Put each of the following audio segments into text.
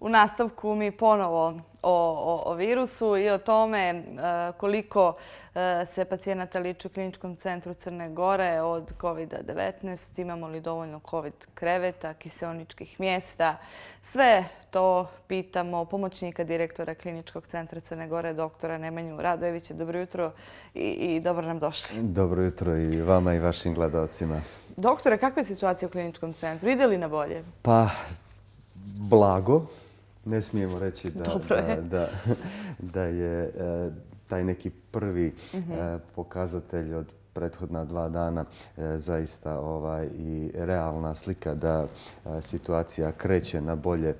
U nastavku mi ponovo o virusu i o tome e, koliko e, se pacijenata liči u kliničkom centru Crne Gore od COVID-19, imamo li dovoljno COVID kreveta, kiseoničkih mjesta. Sve to pitamo pomoćnika direktora kliničkog centra Crne Gore, doktora Nemanju Radojevića. Dobro jutro i dobro nam došli. Dobro jutro i vama i vašim gledalcima. Doktore, kakva je situacija u kliničkom centru? Ide li na bolje? Pa, blago. Ne smijemo reći da je e, taj neki prvi mhm. e, pokazatelj od prethodna dva dana e, zaista ovaj, i realna slika da situacija kreće na bolje.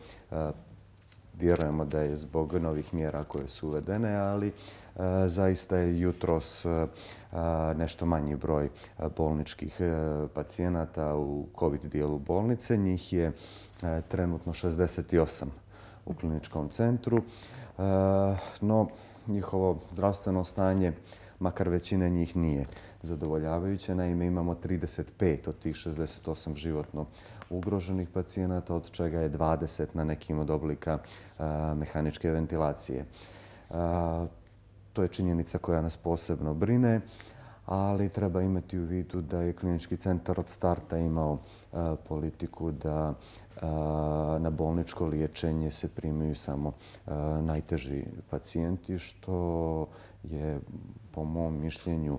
Vjerujemo da je zbog novih mjera koje su uvedene, ali E, zaista je jutros e, nešto manji broj e, bolničkih pacijenata u COVID dijelu bolnice. Njih je trenutno 68 u kliničkom centru. No, njihovo zdravstveno stanje, makar većine njih nije zadovoljavajuće. Naime, imamo 35 od tih 68 životno ugroženih pacijenata, od čega je 20 na nekim od oblika mehaničke ventilacije. To je činjenica koja nas posebno brine, ali treba imati u vidu da je klinički centar od starta imao politiku da na bolničko liječenje se primaju samo najteži pacijenti, što je po mom mišljenju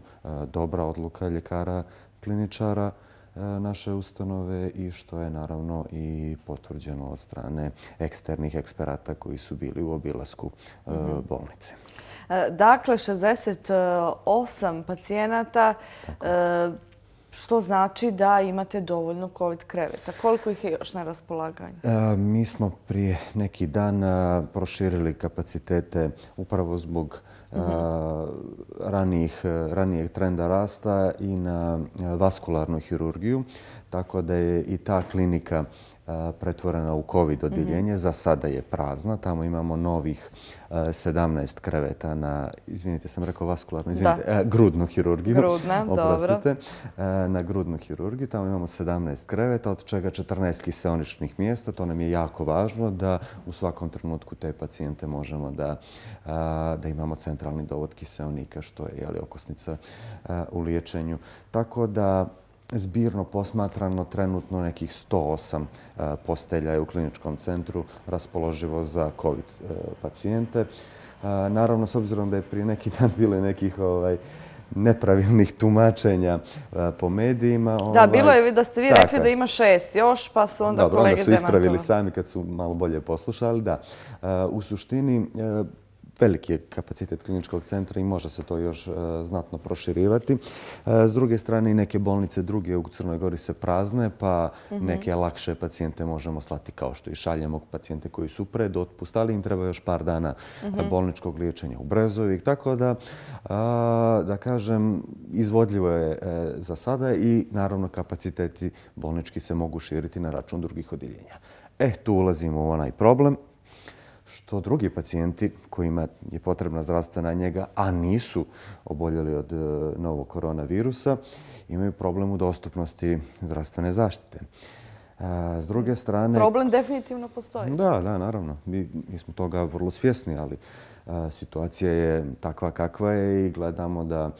dobra odluka ljekara kliničara naše ustanove i što je naravno i potvrđeno od strane eksternih eksperata koji su bili u obilasku mhm. bolnice. Dakle, 68 pacijenata, što znači da imate dovoljno COVID kreveta. Koliko ih je još na raspolaganju? Mi smo prije neki dan proširili kapacitete upravo zbog mhm. ranijeg trenda rasta i na vaskularnu hirurgiju, tako da je i ta klinika pretvorena u COVID odjeljenje. Za sada je prazna. Tamo imamo novih 17 kreveta na, izvinite, sam rekao vaskularno, izvinite, grudnu hirurgiju. Grudna, dobro. Na grudnu hirurgiju. Tamo imamo 17 kreveta, od čega 14 kiseoničnih mjesta. To nam je jako važno da u svakom trenutku te pacijente možemo da, da imamo centralni dovod kiseonika, što je jeli, okosnica u liječenju. Tako da zbirno posmatrano trenutno nekih 108 e, postelja je u kliničkom centru raspoloživo za COVID e, pacijente. Naravno, s obzirom da je prije neki dan bilo nekih ovaj, nepravilnih tumačenja po medijima. Da, ovaj, bilo je da ste vi rekli da ima šest još, pa su onda kolege demantovali. Dobro, onda su ispravili sami kad su malo bolje poslušali. Da, u suštini veliki je kapacitet kliničkog centra i može se to još e, znatno proširivati. E, s druge strane, i neke bolnice druge u Crnoj Gori se prazne, pa mhm. neke lakše pacijente možemo slati kao što i šaljemo pacijente koji su pred otpust, ali im treba još par dana mhm. bolničkog liječenja u Brezovi. Tako da, da kažem, izvodljivo je e, za sada i naravno kapaciteti bolnički se mogu širiti na račun drugih odjeljenja. E, tu ulazimo u onaj problem što drugi pacijenti kojima je potrebna zdravstvena njega, a nisu oboljeli od e, novog koronavirusa, imaju problem u dostupnosti zdravstvene zaštite. S druge strane... Problem definitivno postoji. Da, da, naravno. Mi smo toga vrlo svjesni, ali situacija je takva kakva je i gledamo da,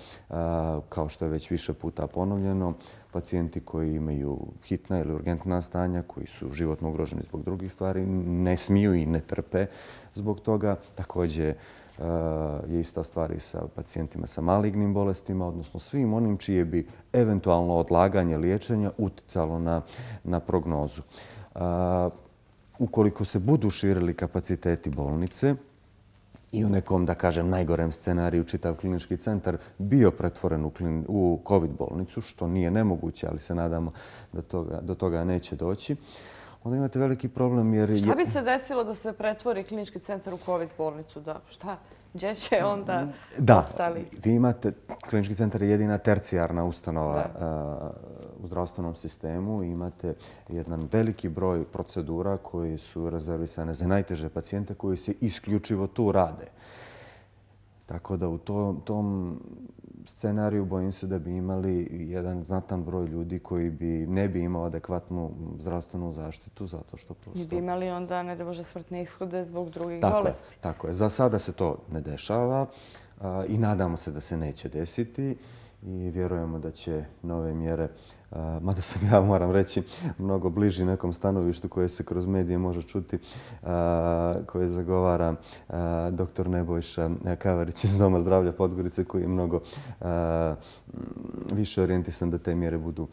kao što je već više puta ponovljeno, pacijenti koji imaju hitna ili urgentna stanja, koji su životno ugroženi zbog drugih stvari, ne smiju i ne trpe zbog toga. Također je ista stvar i sa pacijentima sa malignim bolestima, odnosno svim onim čije bi eventualno odlaganje liječenja uticalo na, na prognozu. Ukoliko se budu širili kapaciteti bolnice, i u nekom, da kažem, najgorem scenariju čitav klinički centar bio pretvoren u, u COVID bolnicu, što nije nemoguće, ali se nadamo da toga, do toga neće doći, onda imate veliki problem jer... Šta bi se desilo da se pretvori klinički centar u COVID bolnicu? Da, šta? Gdje će onda da, ostali? Da, vi imate, klinički centar je jedina tercijarna ustanova u zdravstvenom sistemu. Imate jedan veliki broj procedura koji su rezervisane za najteže pacijente koji se isključivo tu rade. Tako da u tom scenariju bojim se da bi imali jedan znatan broj ljudi koji bi ne bi imao adekvatnu zdravstvenu zaštitu zato što prosto... Mi bi imali onda, ne da može smrtne ishode zbog drugih tako bolesti. Je, tako je. Za sada se to ne dešava i nadamo se da se neće desiti i vjerujemo da će nove mjere mada sam ja, moram reći, mnogo bliži nekom stanovištu koje se kroz medije može čuti, koje zagovara doktor Nebojša Kavarić iz Doma zdravlja Podgorice, koji je mnogo više orijentisan da te mjere budu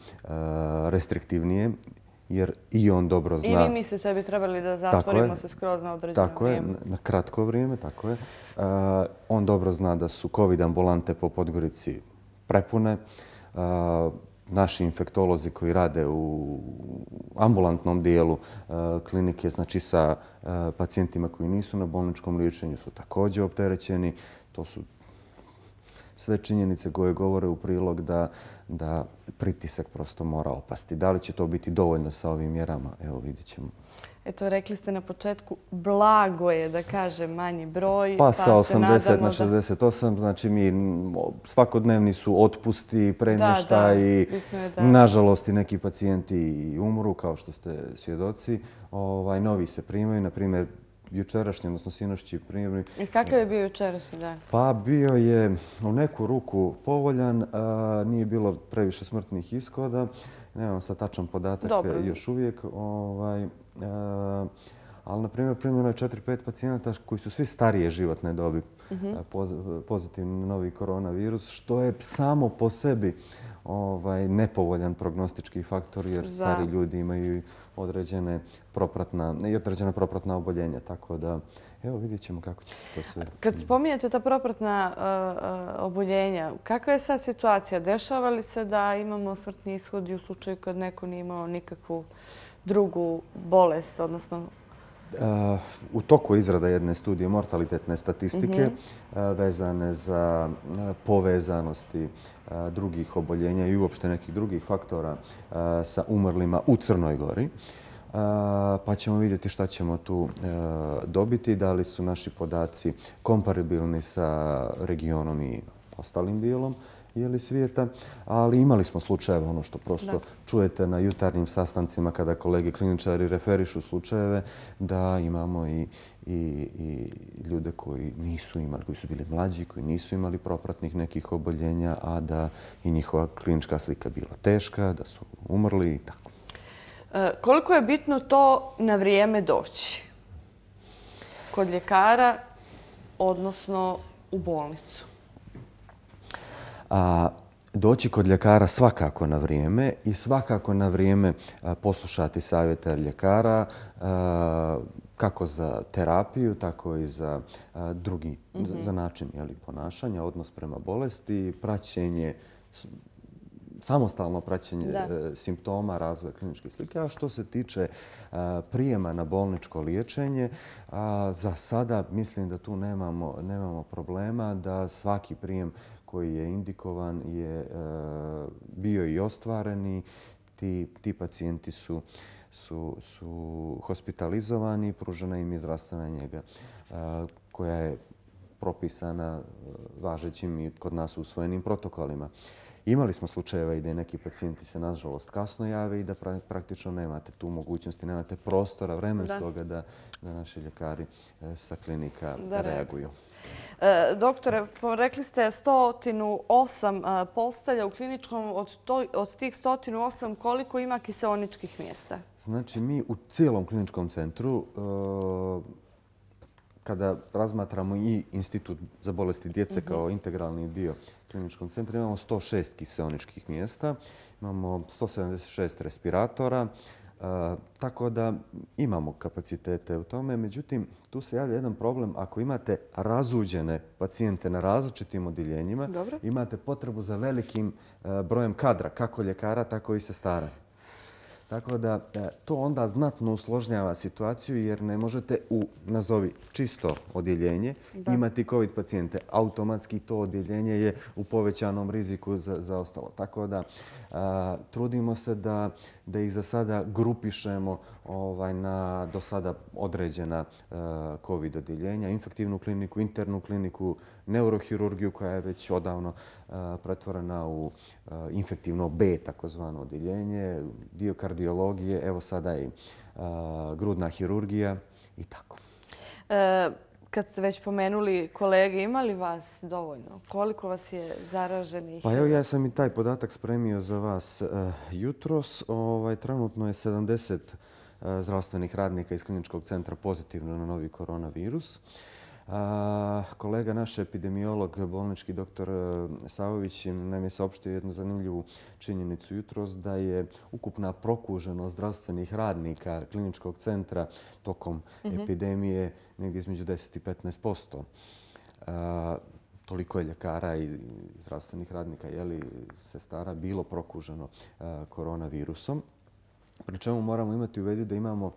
restriktivnije jer i on dobro zna... I vi mislite da bi trebali da zatvorimo se skroz na određeno tako vrijeme? Tako je, na kratko vrijeme, tako je. On dobro zna da su COVID ambulante po Podgorici prepune naši infektolozi koji rade u ambulantnom dijelu klinike, znači sa pacijentima koji nisu na bolničkom liječenju, su također opterećeni. To su sve činjenice koje govore u prilog da, da pritisak prosto mora opasti. Da li će to biti dovoljno sa ovim mjerama? Evo vidjet ćemo. Eto, rekli ste na početku, blago je da kaže manji broj. Pa, pa sa 80 na 68, znači mi svakodnevni su otpusti, premješta i nažalost i neki pacijenti umru, kao što ste svjedoci. Ovaj, novi se primaju, na primjer, jučerašnji, odnosno sinošći primjer. I kakav je bio jučerašnji dan? Pa bio je u neku ruku povoljan, nije bilo previše smrtnih iskoda. Nemam sad tačan podatak još uvijek. Ovaj, Eh, ali, na primjer, primjeno je 4-5 pacijenata koji su svi starije životne dobi pozitivni novi koronavirus, što je samo po sebi ovaj, nepovoljan prognostički faktor, jer stari ljudi imaju određene propratna, i određena propratna oboljenja. Tako da, evo, vidjet ćemo kako će se to sve... Kad spominjete ta propratna uh, oboljenja, kakva je sad situacija? Dešava li se da imamo smrtni ishod u slučaju kad neko nije imao nikakvu drugu bolest, odnosno... U toku izrada jedne studije mortalitetne statistike mhm. vezane za povezanosti drugih oboljenja i uopšte nekih drugih faktora sa umrlima u Crnoj Gori, pa ćemo vidjeti šta ćemo tu dobiti, da li su naši podaci komparabilni sa regionom i ostalim dijelom jeli, svijeta, ali imali smo slučajeve, ono što prosto čujete na jutarnjim sastancima kada kolege kliničari referišu slučajeve, da imamo i, i, i ljude koji nisu imali, koji su bili mlađi, koji nisu imali propratnih nekih oboljenja, a da i njihova klinička slika bila teška, da su umrli i tako. E, koliko je bitno to na vrijeme doći kod ljekara, odnosno u bolnicu? Doći kod ljekara svakako na vrijeme i svakako na vrijeme poslušati savjete ljekara kako za terapiju, tako i za drugi za mhm. način ponašanja, odnos prema bolesti, praćenje samostalno praćenje e, simptoma razvoja kliničke slike. A što se tiče prijema na bolničko liječenje, za sada mislim da tu nemamo, nemamo problema, da svaki prijem koji je indikovan je e, bio i ostvareni. Ti, ti pacijenti su, su, su hospitalizovani i pružena im je zdravstvena njega e, koja je propisana e, važećim i kod nas usvojenim protokolima. Imali smo slučajeva i da neki pacijenti se, nažalost, kasno jave i da praktično nemate tu mogućnosti, nemate prostora vremenskoga da, da naši ljekari sa klinika da reaguju. E, doktore, rekli ste 108 e, postelja u kliničkom. Od tih 108 koliko ima kiseoničkih mjesta? Znači, mi u cijelom kliničkom centru, e, kada razmatramo i Institut za bolesti djece kao integralni dio kliničkog centra, imamo 106 kiseoničkih mjesta, imamo 176 respiratora, tako da imamo kapacitete u tome. Međutim, tu se javlja jedan problem. Ako imate razuđene pacijente na različitim odjeljenjima, imate potrebu za velikim brojem kadra, kako ljekara, tako i sestara. Tako da e, to onda znatno usložnjava situaciju jer ne možete u, nazovi, čisto odjeljenje imati COVID pacijente. Automatski to odjeljenje je u povećanom riziku za, za ostalo. Tako da trudimo se da, da ih za sada grupišemo ovaj, na do sada određena e, COVID odjeljenja, infektivnu kliniku, internu kliniku, neurohirurgiju koja je već odavno e, pretvorena u e, infektivno B, takozvano odjeljenje, dio kardiologije, evo sada i grudna hirurgija i tako. Kad ste već pomenuli kolege, ima li vas dovoljno? Koliko vas je zaraženih? Pa evo ja sam i taj podatak spremio za vas eh, jutros. Ovaj, trenutno je 70 eh, zdravstvenih radnika iz kliničkog centra pozitivno na novi koronavirus. Kolega naš epidemiolog, bolnički doktor e, Savović, nam je saopštio jednu zanimljivu činjenicu jutros da je ukupna prokuženost zdravstvenih radnika kliničkog centra tokom mhm. epidemije negdje između 10 i 15 Toliko je ljekara i zdravstvenih radnika, jeli se stara, bilo prokuženo koronavirusom. Pri čemu moramo imati u vidu da imamo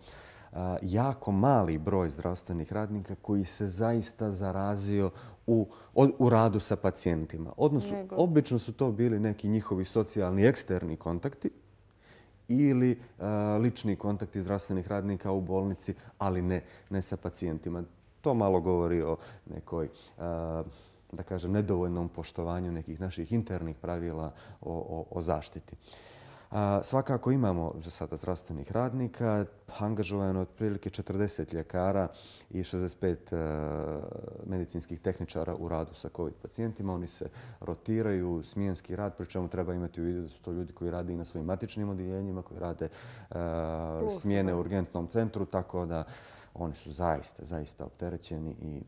jako mali broj zdravstvenih radnika koji se zaista zarazio u, u radu sa pacijentima. Odnosno, obično su to bili neki njihovi socijalni eksterni kontakti ili lični kontakti zdravstvenih radnika u bolnici, ali ne, ne sa pacijentima. To malo govori o nekoj da kažem, nedovoljnom poštovanju nekih naših internih pravila o, o, o zaštiti. Svakako imamo za sada zdravstvenih radnika, angažovano otprilike 40 ljekara i 65 e, medicinskih tehničara u radu sa COVID pacijentima. Oni se rotiraju, smijenski rad, pričemu treba imati u vidu da su to ljudi koji rade i na svojim matičnim odijeljenjima, koji rade e, smijene u urgentnom centru, tako da oni su zaista, zaista opterećeni i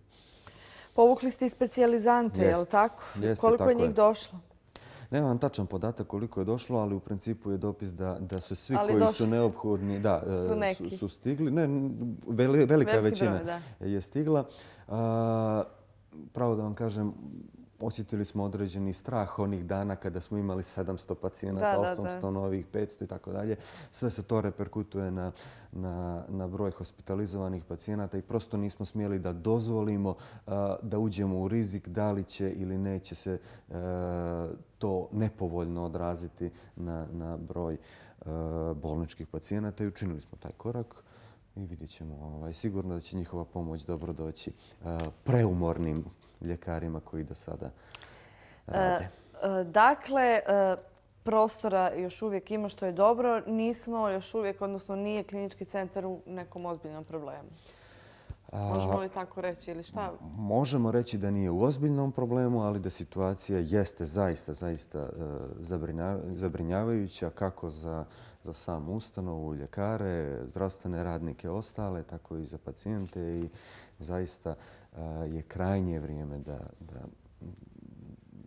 Povukli ste i specijalizante, je li tako? Koliko je njih došlo? Nemam tačan podatak koliko je došlo, ali u principu je dopis da, da se svi koji su neophodni da, su, su, stigli. Ne, velika većina je stigla. pravo da vam kažem, osjetili smo određeni strah onih dana kada smo imali 700 pacijenata, 800 novih, 500 i tako dalje. Sve se to reperkutuje na, na, na broj hospitalizovanih pacijenata i prosto nismo smjeli da dozvolimo da uđemo u rizik da li će ili neće se to nepovoljno odraziti na, na broj bolničkih pacijenata i učinili smo taj korak i vidjet ćemo ovaj, sigurno da će njihova pomoć dobro doći preumornim ljekarima koji do sada rade. E, e, dakle, e, prostora još uvijek ima što je dobro. Nismo još uvijek, odnosno nije klinički centar u nekom ozbiljnom problemu. Možemo li tako reći ili šta? Možemo reći da nije u ozbiljnom problemu, ali da situacija jeste zaista, zaista zabrinjavajuća kako za, za sam ustanovu, ljekare, zdravstvene radnike ostale, tako i za pacijente i zaista je krajnje vrijeme da, da,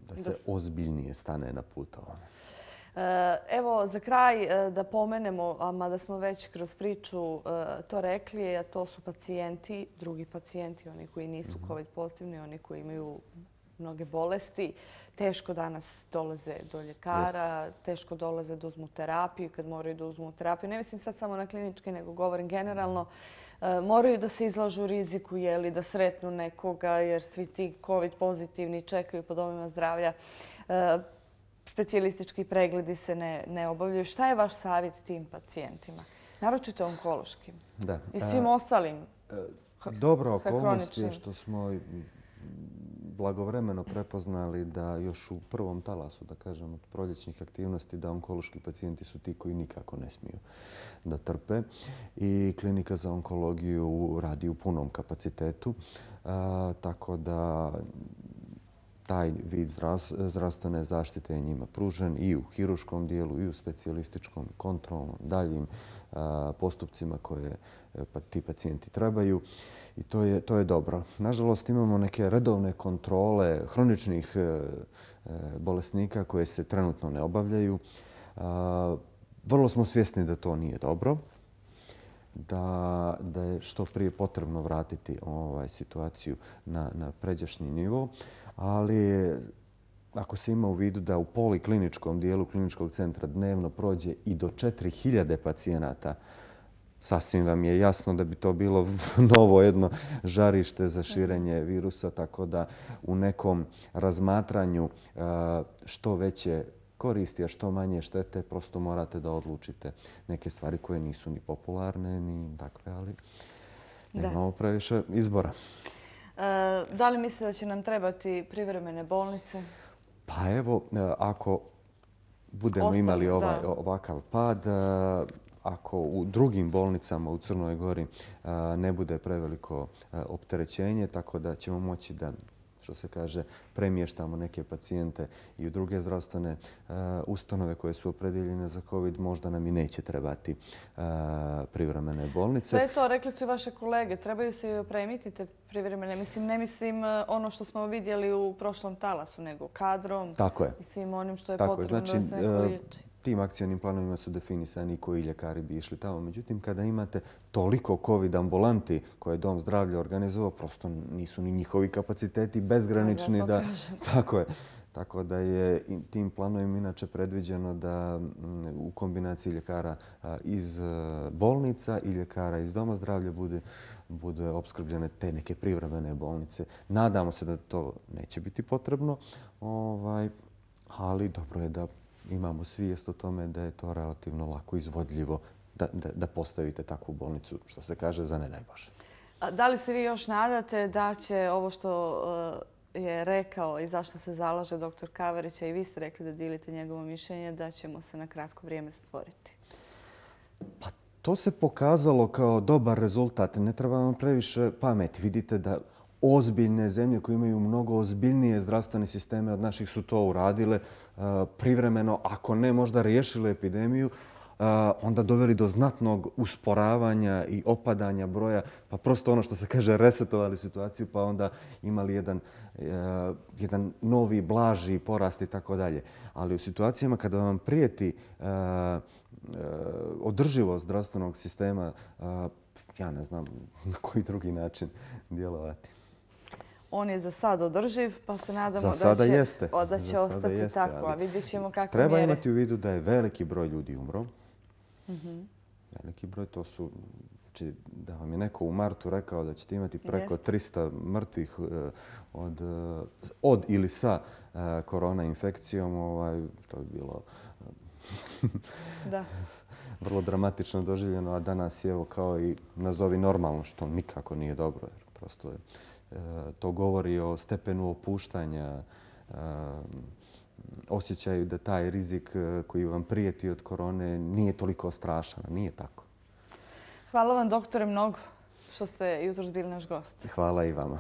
da se ozbiljnije stane na put e, Evo, za kraj e, da pomenemo, a mada smo već kroz priču e, to rekli, a to su pacijenti, drugi pacijenti, oni koji nisu mhm. COVID pozitivni, oni koji imaju mnoge bolesti. Teško danas dolaze do ljekara, teško dolaze da uzmu terapiju kad moraju da uzmu terapiju. Ne mislim sad samo na kliničke, nego govorim generalno. E, moraju da se izlažu riziku jeli, da sretnu nekoga jer svi ti COVID pozitivni čekaju po domima zdravlja. E, specijalistički pregledi se ne, ne obavljaju. Šta je vaš savjet tim pacijentima? Naročito onkološkim da. i svim e, ostalim Dobro okolnost je što smo blagovremeno prepoznali da još u prvom talasu, da kažem, od proljećnih aktivnosti, da onkološki pacijenti su ti koji nikako ne smiju da trpe. I klinika za onkologiju radi u punom kapacitetu, tako da taj vid zdravstvene zaštite je njima pružen i u hiruškom dijelu, i u specijalističkom kontrolnom, daljim postupcima koje e, pa ti pacijenti trebaju i to je, to je dobro. Nažalost, imamo neke redovne kontrole hroničnih e, e, bolesnika koje se trenutno ne obavljaju. Vrlo smo svjesni da to nije dobro, da, da je što prije potrebno vratiti ovaj situaciju na, na pređašnji nivo, ali ako se ima u vidu da u polikliničkom dijelu kliničkog centra dnevno prođe i do 4000 pacijenata, sasvim vam je jasno da bi to bilo novo jedno žarište za širenje virusa, tako da u nekom razmatranju što veće koristi, a što manje štete, prosto morate da odlučite neke stvari koje nisu ni popularne, ni takve, ali nemamo previše izbora. E, da li misle da će nam trebati privremene bolnice? Pa evo, e, ako budemo imali ovaj, ovakav pad, e, ako u drugim bolnicama u Crnoj Gori ne bude preveliko opterećenje, tako da ćemo moći da što se kaže, premještamo neke pacijente i u druge zdravstvene uh, ustanove koje su opredeljene za COVID, možda nam i neće trebati uh, privremene bolnice. Sve to rekli su i vaše kolege. Trebaju se opremiti te privremene. Mislim, ne mislim uh, ono što smo vidjeli u prošlom talasu, nego kadrom Tako je. i svim onim što je Tako potrebno znači, da se neko liječi tim akcijnim planovima su definisani koji ljekari bi išli tamo. Međutim, kada imate toliko COVID ambulanti koje je Dom zdravlja organizovao, prosto nisu ni njihovi kapaciteti bezgranični. Da, tako je. Tako da je tim planovima inače predviđeno da u kombinaciji ljekara iz bolnica i ljekara iz Doma zdravlja bude bude obskrbljene te neke privremene bolnice. Nadamo se da to neće biti potrebno, ovaj, ali dobro je da imamo svijest o tome da je to relativno lako izvodljivo da, da, da postavite takvu bolnicu, što se kaže, za ne daj Bože. A da li se vi još nadate da će ovo što uh, je rekao i zašto se zalaže doktor Kavarića i vi ste rekli da dilite njegovo mišljenje, da ćemo se na kratko vrijeme zatvoriti? Pa to se pokazalo kao dobar rezultat. Ne treba vam previše pameti. Vidite da ozbiljne zemlje koje imaju mnogo ozbiljnije zdravstvene sisteme od naših su to uradile e, privremeno, ako ne možda riješile epidemiju, e, onda doveli do znatnog usporavanja i opadanja broja, pa prosto ono što se kaže resetovali situaciju, pa onda imali jedan, e, jedan novi, blaži porast i tako dalje. Ali u situacijama kada vam prijeti održivost zdravstvenog sistema, ja ne znam na koji drugi način djelovati on je za sad održiv, pa se nadamo da će, jeste. da će ostati jeste, tako. A vidjet ćemo kakve treba mjere. Treba imati u vidu da je veliki broj ljudi umro. Mm -hmm. Veliki broj, to su... Znači, da vam je neko u martu rekao da ćete imati preko jeste. 300 mrtvih eh, od, eh, od ili sa eh, korona infekcijom, ovaj, to je bilo da. vrlo dramatično doživljeno, a danas je evo kao i nazovi normalno, što nikako nije dobro. Jer prosto je, to govori o stepenu opuštanja, e, osjećaju da taj rizik e, koji vam prijeti od korone nije toliko strašan. Nije tako. Hvala vam, doktore, mnogo što ste jutro bili naš gost. Hvala i vama.